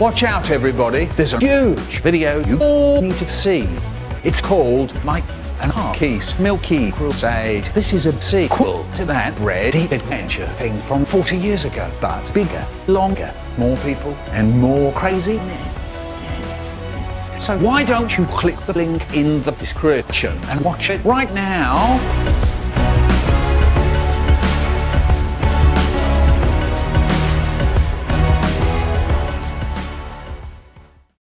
Watch out everybody. There's a huge video you all need to see. It's called Mike and Milky Crusade. This is a sequel to that Red Deep Adventure thing from 40 years ago, but bigger, longer, more people, and more craziness. So why don't you click the link in the description and watch it right now?